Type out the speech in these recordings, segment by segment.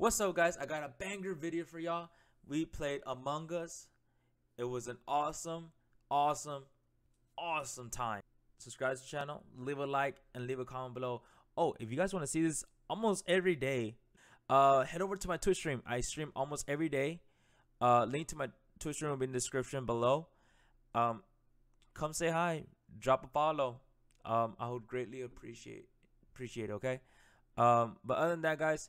What's up, guys? I got a banger video for y'all. We played Among Us. It was an awesome, awesome, awesome time. Subscribe to the channel, leave a like, and leave a comment below. Oh, if you guys want to see this almost every day, uh, head over to my Twitch stream. I stream almost every day. Uh, link to my Twitch stream will be in the description below. Um, come say hi, drop a follow. Um, I would greatly appreciate appreciate. Okay. Um, but other than that, guys,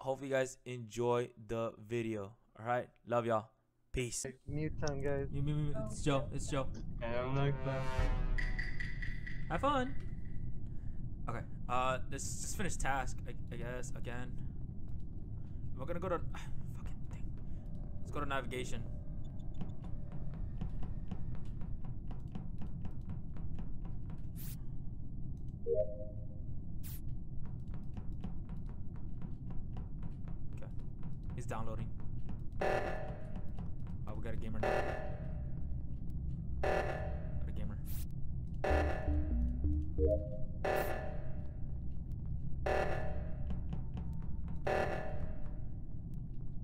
hopefully you guys enjoy the video. All right, love y'all. Peace. Mute time, guys. You, you, you, it's Joe. It's Joe. I'm like. Have fun. Okay. Uh, let's just finish task. I, I guess again. We're gonna go to fucking thing. Let's go to navigation. Downloading. Oh, we got a gamer now. Got a gamer.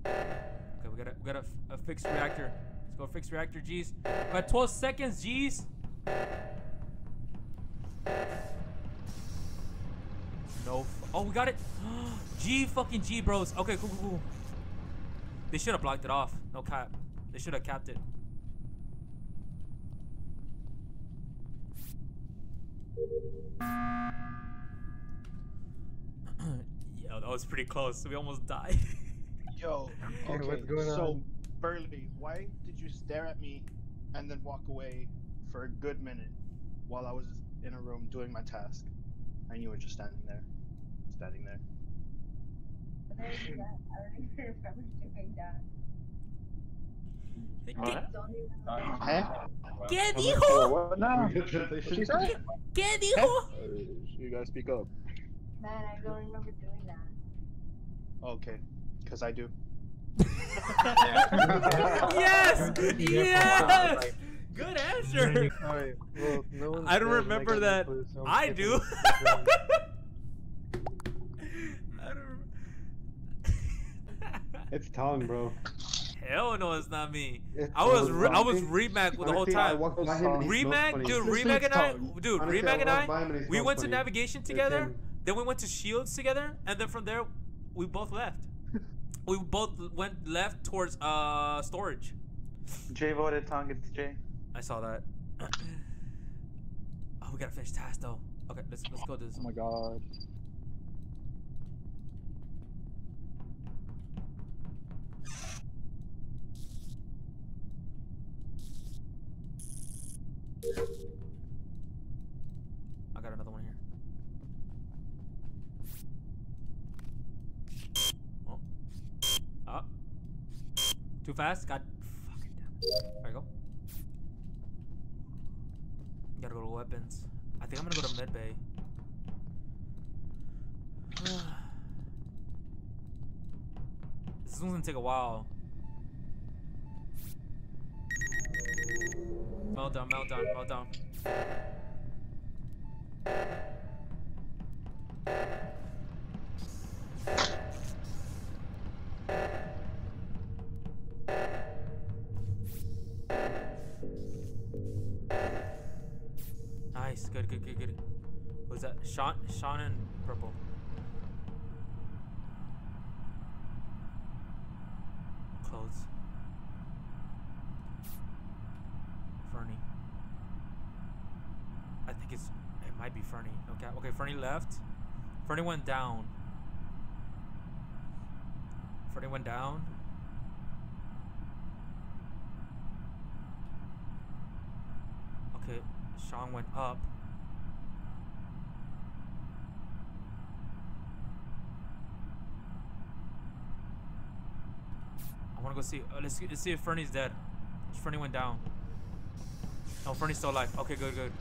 Okay, we got a we got a, a fixed reactor. Let's go fixed reactor, G's. We got 12 seconds, G's. No. Oh, we got it. G fucking G, bros. Okay, cool, cool, cool. They should have blocked it off. No cap. They should have capped it. Yo, that was pretty close. We almost died. Yo, Okay, okay, what's going so on? Burley, why did you stare at me and then walk away for a good minute while I was in a room doing my task? And you were just standing there. Standing there. I don't even remember doing that. ¿Qué, Don't even Huh? ¿Qué dijo? what? What she said? ¿Qué dijo? You gotta speak up. Man, I don't remember doing that. Okay, because I do. yes! Yes! Good answer! Alright, well, no one's I don't remember that. I'm I skipping do. this round. I don't It's Tong, bro. Hell no, it's not me. It's I was re- I was Honestly- Remac the whole time. walked by him and he smelled Remac, dude, Remac and I, dude, Remac and walked I, by him and he we went to navigation together. Then we went to Shields together, and then from there, we both left. we both went left towards uh storage. Jay voted Tongue, it's Jay. I saw that. oh, we gotta finish task though. Okay, let's let's go to this. Oh my god. I got another one here. Oh. Ah. Too fast? God fucking damn. There you go. Gotta go to weapons. I think I'm gonna go to Medbay. this one's gonna take a while. Meltdown, meltdown, meltdown. Good, good, good, good. Was that Sean? Sean in purple. Clothes. Fernie. I think it's. It might be Fernie. Okay, okay. Fernie left. Fernie went down. Fernie went down. Okay, Sean went up. To go see. Uh, let's, see- let's see if Fernie's dead. Fernie went down. No, Fernie's still alive. Okay, good, good.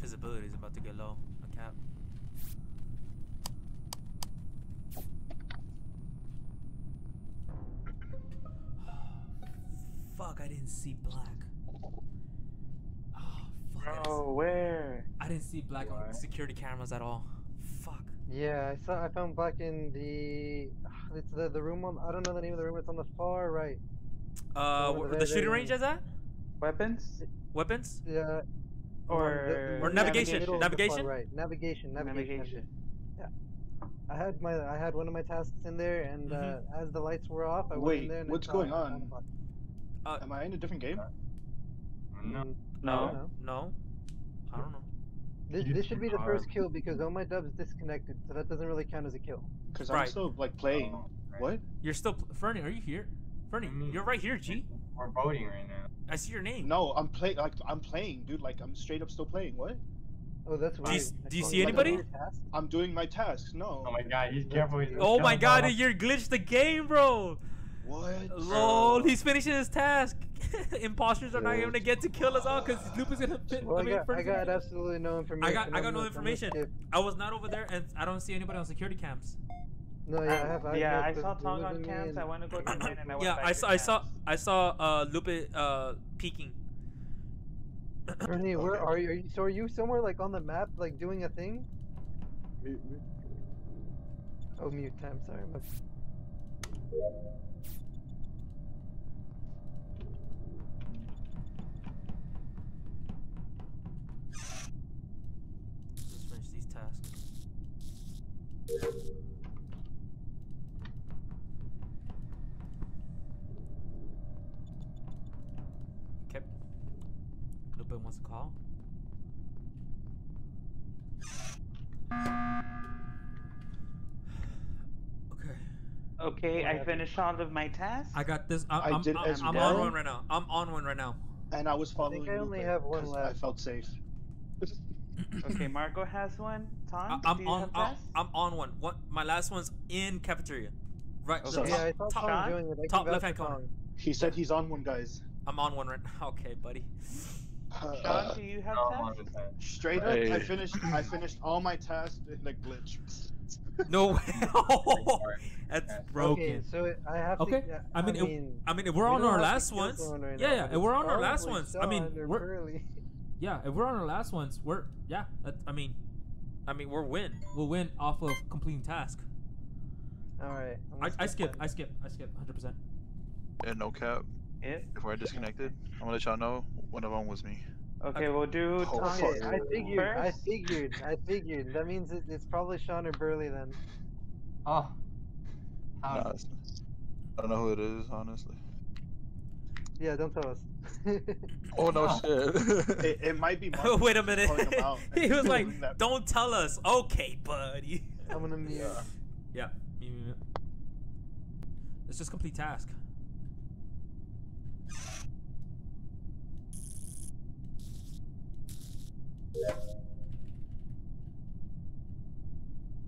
Visibility is about to get low. A cap. Fuck, I didn't see black. Oh, fuck. I Bro, where? I didn't see black Why? on security cameras at all. Fuck. Yeah, I saw. I found black in the. It's the the room on. I don't know the name of the room. It's on the far right. Uh, Over where the shooting range is at? Weapons? Weapons? Yeah. Or, Or navigation, middle of the far navigation? Right. Navigation. Navigation. Navigation. I had my I had one of my tasks in there, and uh, Mhm. as the lights were off, I went in there. And what's going I on? black. Am I in a different game? No. Mm, No. no. No. I don't know. This, this should be the first kill because all my dubs disconnected, so that doesn't really count as a kill. Because I'm still like playing. Oh, right. What? You're still Fernie. Are you here? Fernie, Mm. you're right here, G. We're voting right now. I see your name. No, I'm playing. like I'm playing, dude. Like I'm straight up still playing. What? Oh, that's Do you- do you see anybody? doing your task. I'm doing my tasks. No. Oh my god, he's careful. He's Oh my god, bro. you're glitched the game, bro. What? Lol, he's finishing his task. Imposters are not Yes. gonna get to kill us all because Loop is gonna. Fit, Well, I, I mean, got, I Fernie's got absolutely no information. I got I'm no gonna- I'm gonna information. I was not over there, and I don't see anybody on security cams. No, yeah, I have. I yeah, no I saw It Tong on me cams. and- I want to go to mine and I went Yeah, I saw, I saw. I saw uh, Lupe uh, peeking. Ernie, where are you? Are you? So are you somewhere like on the map, like doing a thing? Oh, mute time. Sorry. My... Okay. Lupe wants to call. Okay. Okay, I finished all of my tasks. I got this. I, I I'm, did I'm, as I'm well. on one right now. I'm on one right now. And I was following. I only Lupe have one 'cause I felt safe. okay, Marco has one. Tom, I, am on. I, am on one. What? My last one's in cafeteria. Right. Okay. So, yeah, top, top, top left hand corner. He said he's on one, guys. I'm on one right now. Okay, buddy. Uh, do you have uh, tests? Straight up, hey. I finished. I finished all my tests in the glitch. no way! That's broken. Okay, so I have okay. to. Okay. I mean, I mean, it, I mean, we're on our last ones. Right yeah, now, yeah, we're on our last ones. I mean, we're. Early yeah. If we're on our last ones, we're yeah. That, I mean, I mean, we're win. We'll win off of completing task. All right. I'm I, I skip. I skip. I skip. Hundred percent. And no cap. Yeah. If we're disconnected, I'm gonna let y'all know one of them was me. Okay, we'll do Oh, Tom. I figured. I figured. I figured. That means it, it's probably Sean or Burley then. Oh. How? Nah, I don't know who it is, honestly. Yeah, don't tell us. Oh no Oh. shit. It, it might be. Marcus Wait a minute. him out and he was like, "Don't tell us." Okay, buddy. I'm gonna mute. Yeah. Yeah. Let's just complete task.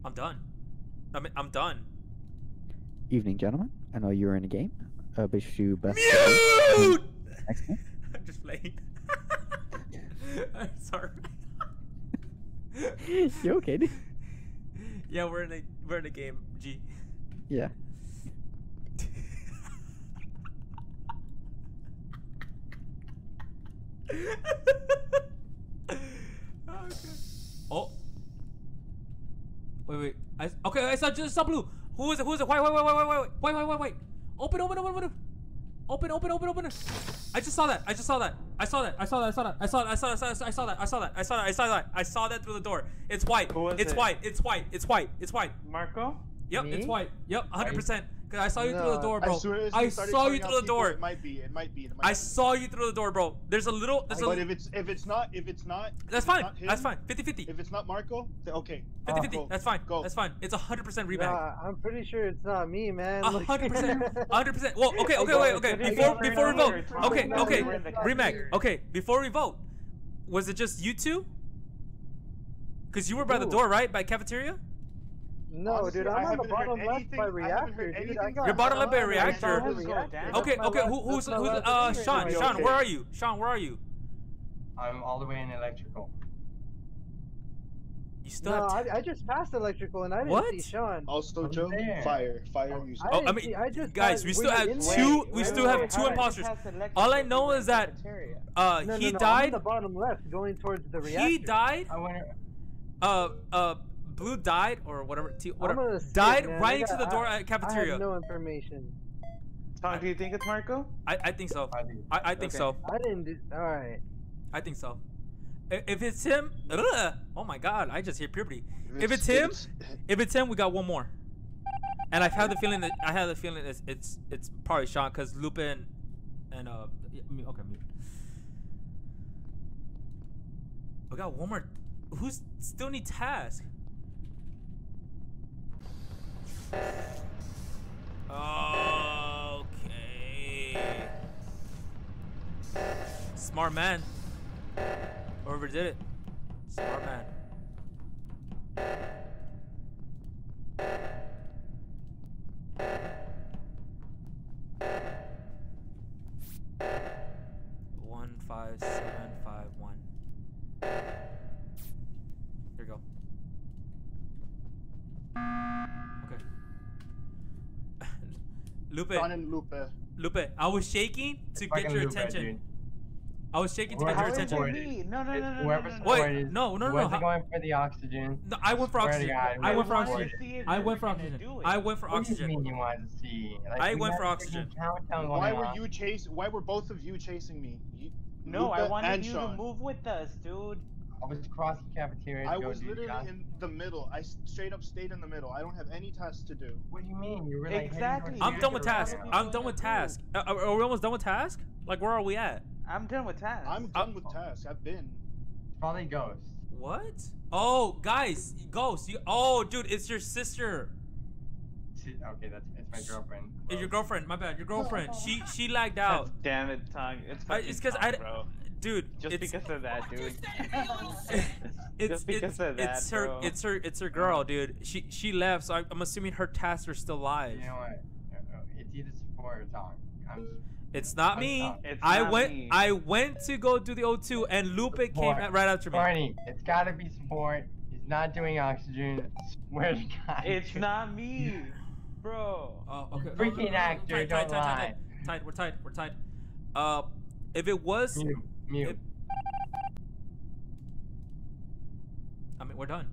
I'm done. I mean, I'm done. Evening, gentlemen. I know you're in a game. Uh, wish you best. Mute! Next game. I'm just playing. I'm sorry. you okay? dude? Yeah, we're in a we're in a game. G. Yeah. okay. Oh. Wait, wait. I, okay, I saw just saw blue. Who is it? Who is it? Wait, wait, wait, wait, wait, wait, wait, wait, wait, wait. Open, open, open, open. Open, open, open, open. I just saw that. I just saw that. I saw that. I saw that. I saw that. I saw that. I saw that. I saw that. I saw that. I saw that. I saw that. I saw that through the door. It's white. Who was It's white. It's white. It's white. It's white. Marco? Yep, it's white. Yep, 100%. Cause I saw you through the door, bro. As soon as I saw you through the people, door. It might be. It might be. It might I be. saw you through the door, bro. There's a little. There's a. But if it's if it's not if it's not That's fine. not him, That's fine. 50 50. If it's not Marco, then okay. 50 50. Go. That's fine. Go. That's fine. It's a 100% rebag. Nah, I'm pretty sure it's not me, man. A hundred percent, a hundred percent. Well, okay, okay, wait, okay. Before before we vote, okay, okay, me. We're in the remag. Okay, before we vote, was it just you two? Cause you were by the door, right, by cafeteria. No, Honestly, dude, I I'm on the bottom left anything- by reactor, dude. I got You're bottom left by reactor. the Who's going reactor. down? That's Okay, okay. Who, who's that's who's last uh Sean? Sean, there. where are you? Sean, where are you? I'm all the way in electrical. You still No, have. T- I, I just passed electrical and I didn't What? see Sean. Also, I'm Joe, there. fire, fire music. Oh, I mean, see- I just guys, passed- we still have two- there? we still wait, have wait, two imposters. imposters. All I know is that uh No, no, he no, I'm died. the bottom left, going towards the reactor. He died. I went. Uh uh Blue died or whatever. T- I'm whatever gonna died man. Right into got- the door I- at cafeteria. I have no information. Tom, do you think it's Marco? I, I think so. I think I, I think Okay. so. I didn't do. All right. I think so. If it's him, ugh, oh my god, I just hear puberty. If it's him, if it's him, we got one more. And I have the feeling that I have the feeling it's it's it's probably Sean because Lupin and uh yeah, mute- okay mute. We got one more. Who's still need task? Okay. Smart man. Whoever did it. Smart man. Lupe, Sean and Lupe. Lupe, I was shaking to get your Lupe, attention. dude. I was shaking to Whoever get your attention. support- it me? No, no, no, It's no, no, whoever no, no. Wait, supported- no, no, no, whoever's how- going for the oxygen. No, I went for oxygen. God, I went for oxygen. supported- see if I went for oxygen. I went for oxygen. What do you mean you wanted to see? Like, I we went for oxygen. Why were you chase? Why were both of you chasing me? You, No, I wanted you Sean. to move with us, dude. I was across the cafeteria. to I go was do literally tasks. in the middle. I straight up stayed in the middle. I don't have any tasks to do. What do you mean? You were like Exactly. I'm done with exit task. right I'm done with wanna task. Uh, are are we almost done with task? Like, where are we at? I'm done with tasks. I'm done with tasks. I've been. Probably Ghost. What? Oh, guys, Ghost. You, oh, dude, it's your sister. See- Okay, that's it's my girlfriend. It's your girlfriend. My bad. Your girlfriend. She she lagged God out. damn it, Tong. It's because I- fucking it's 'cause Tong, I d- bro. Dude, Just it's, because of that, dude. it's Just because it's, of that, it's her bro. it's her it's her girl, dude. She she left, so I, I'm assuming her tasks are still live. You know what? It's either support or talk. I'm just. It's not I'm me. sorry. It's I not went me. I went to go do the O2 and Lupe came Support. at, right after me. Barney, it's gotta be support. He's not doing oxygen. Swear to God. It's not me, bro. Oh, okay. Freaking actor, Tight, don't tight, tight, lie. tight, tight, tight. We're tight. We're tight. Uh, if it was, Mute. Mute. It- I mean, we're done.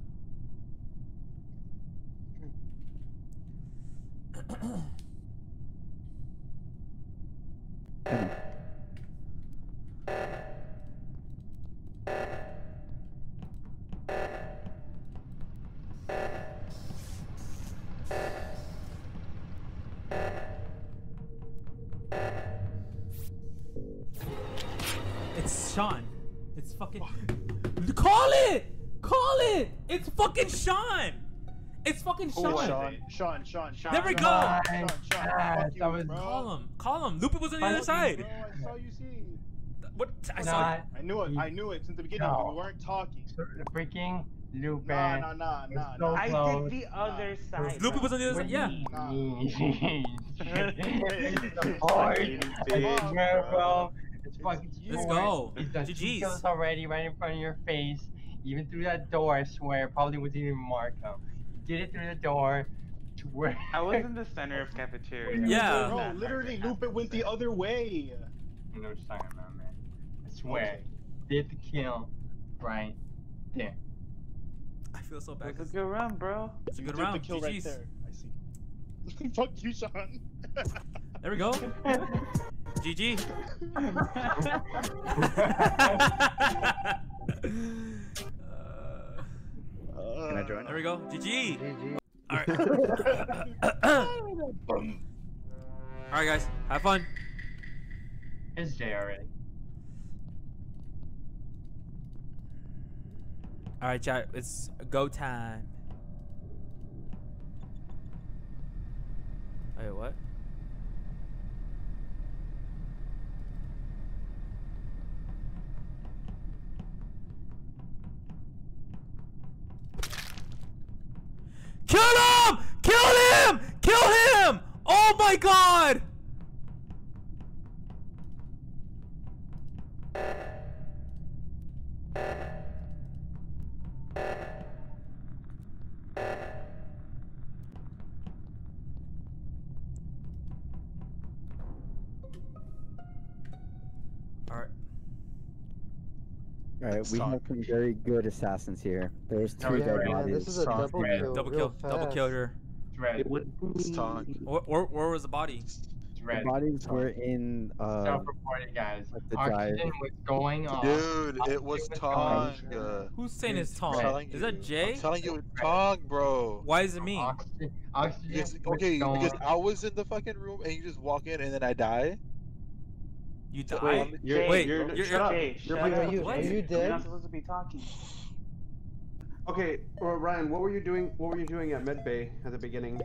Hmm. Sean. Sean, Sean, Sean, Sean. There we go. Sean, My Sean, God, you, was- Call him. Call him. Lupe was on the Fuck other you, side. Bro, I saw you see. What? I saw. Not I knew it. I knew it since the beginning, but we weren't talking. the freaking Lupe. Nah, nah, nah, nah, so nah. I close. did the other side. Lupe was on the other side. Yeah. mean? Hey, Support. hey, I hey, swear, bro. bro. It's fucking Let's support. go. He's done two GG's. kills already right in front of your face. Even through that door, I swear. Probably wasn't even Marco. He did it through the door to where. I was in the center of cafeteria. Yeah. Bro, literally, Lupe went the other way. I know what you're talking about, man. I swear. Okay. Did the kill right there. I feel so It bad. was a good run, bro. It's a You good did round. The kill right GG's. there. I see. Fuck you, Sean. There we go. GG. Uh, Can I join? there we go. GG. GG. All right. All right, guys. Have fun. It's Jay already. All right, chat. It's go time. Wait, what? My god! All right. All right. we have some very good assassins here. There's two Yeah, dead man, bodies. this is a double kill. Double kill. Double kill here. Dread. It's Tom. Where, where, where was the body? The bodies were in uh Self-reported, guys. like the Oxygen dive. was going off. Dude, it was Oxygen Tong. was going uh, Who's saying It's it's I'm Tom? telling Is that. Jay? I'm telling you, Tong, bro. Why is it me? Oxygen, oxygen Because, was okay, going because I was in the fucking room and you just walk in and then I die. You So died? I'm- You're- Jay, you're- you're, you're- shut up. Jay, You're shut Wait, up. are you, What? are you You're dead? not supposed to be talking. Okay, well, Ryan, what were you doing? What were you doing at Medbay at the beginning?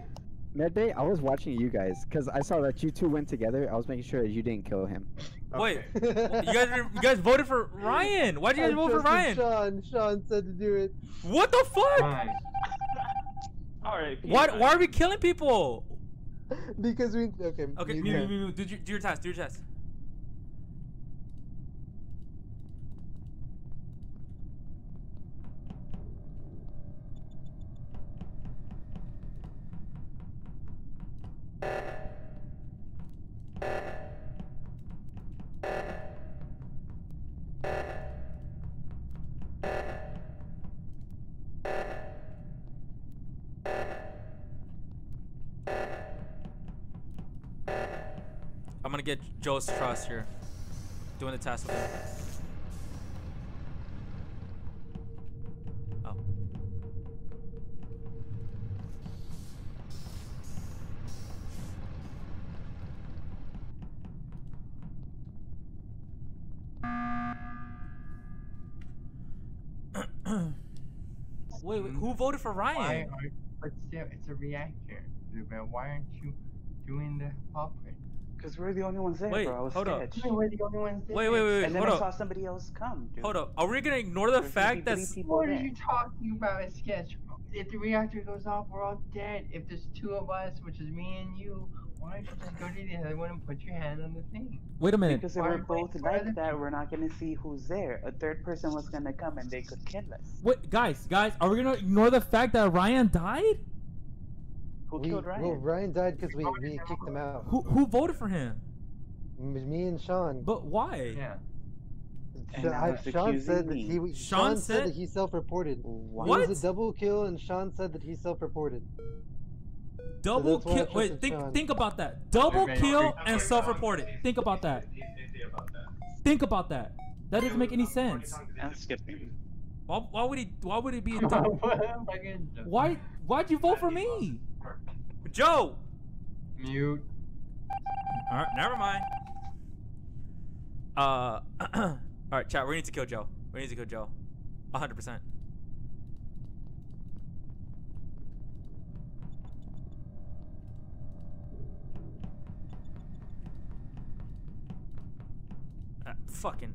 Medbay, I was watching you guys because I saw that you two went together. I was making sure that you didn't kill him. Wait, you guys, you guys voted for Ryan. Why did you guys I vote for Ryan? Sean. Sean said to do it. What the fuck? Fine. Alright. Why, why are we killing people? Because we okay. Okay, you Mew, Mew, can. Mew, Mew, do your, do your test, do your test. Joe's trust here. Doing the test with him. Oh. wait, wait, who voted for Why Ryan? are, but still, it's a reactor. Why aren't you doing the culprit? Because we're the only ones there, Wait, bro. I was hold up. sketch. I mean, we're the only ones there. Wait, wait, wait, wait, And then hold I saw somebody else come, dude. Hold up. Are we gonna ignore the There's fact that What are you talking about, a sketch? If the reactor goes off, we're all dead. If there's two of us, which is me and you, why don't you just go to the other one and put your hand on the thing? Wait a minute. Because if we're are you waiting both for other like that, we're not gonna see who's there. A third person was gonna come and they could kill us. Wait, guys, guys, are we gonna ignore the fact that Ryan died? Who We, killed Ryan? well, Ryan died because we, we kicked him out. Who who voted for him? Me and Sean. But why? Yeah. And Sha- now I- Sean accusing said that he Sean Sean said said- that he self-reported. What? It was a double kill, and Sean said that he self-reported. Double that's why I kill. Wait, think Sean. think about that. Double Okay, kill okay, and self-reported. Think about that. Think about that. That doesn't make any sense. I'm skipping. Why, why would he? Why would it be a double? Why? Why'd you vote for me? Joe. Mute. All right, never mind. Uh, all right, chat. We need to kill Joe. We need to kill Joe. hundred percent. Uh, fucking.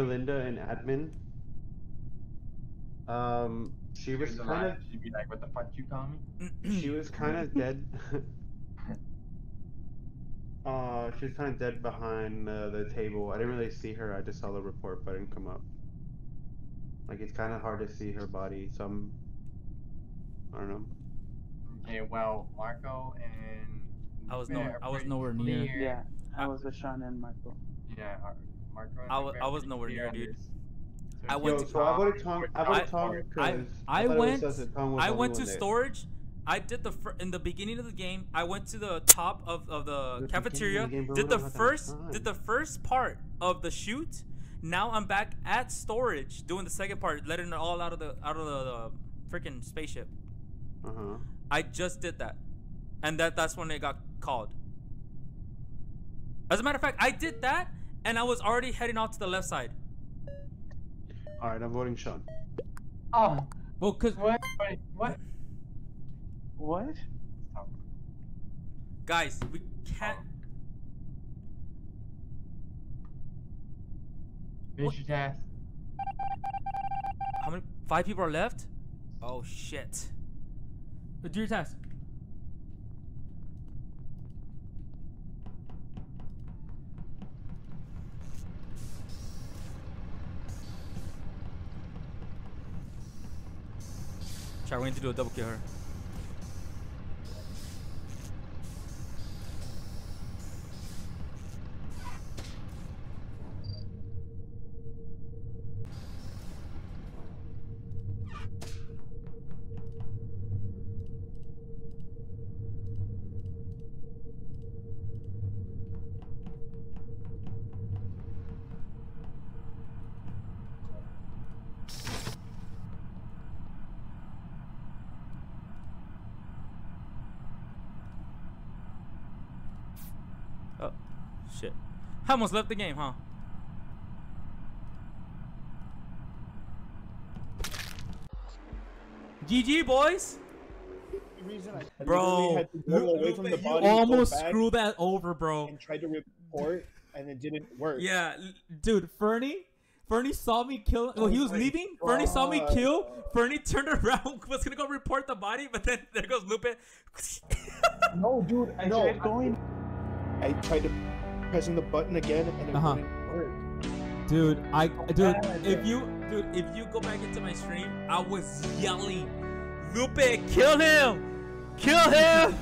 Berlinda in admin. Um, she was She's kind alive. She'd be like, what the fuck you call me? of she was kind of dead. uh, she was kind of dead behind uh, the table. I didn't really see her. I just saw the report, but I didn't come up. Like it's kind of hard to see her body. So I'm, I don't know. Okay, well, Marco and I was Bear nowhere- I was nowhere near. clear. Yeah, I I- was with Sean and Marco. Yeah, our- Marco and I Bear wa- are I was pretty nowhere clear near, dude. So I went Yo, to- so I voted Tong. I voted I- Tong I because I went was sus that Tong was I went to one there. storage. I did the fir- in the beginning of the game. I went to the top of, of the The cafeteria. the game, bro, did the don't have that first did the first part of the shoot. Now I'm back at storage doing the second part, letting it all out of the out of the, the freaking spaceship. Uh huh. I just did that, and that that's when it got called. As a matter of fact, I did that, and I was already heading off to the left side. All right, I'm voting Sean. Oh, Well, cause what? What? What? Guys, we can't. Finish your task. How many? Five people are left? Oh shit. Uh, Do your task. Try, we need to do a double kill her. Shit. I almost left the game, huh? GG, boys. I I Bro, literally had to go away from the you body, go almost back, screwed that over, bro. and tried to report, and it didn't work. Yeah, dude, Fernie, Fernie saw me kill. Well, he Oh was my leaving. Fernie saw me kill. Fernie turned around, was gonna go report the body, but then there goes Lupe. No, dude, I No, tried going. I tried to pressing the button again, and it Uh-huh. wouldn't work. Dude, I, dude, if you, dude, if you go back into my stream, I was yelling, Lupe, kill him, kill him.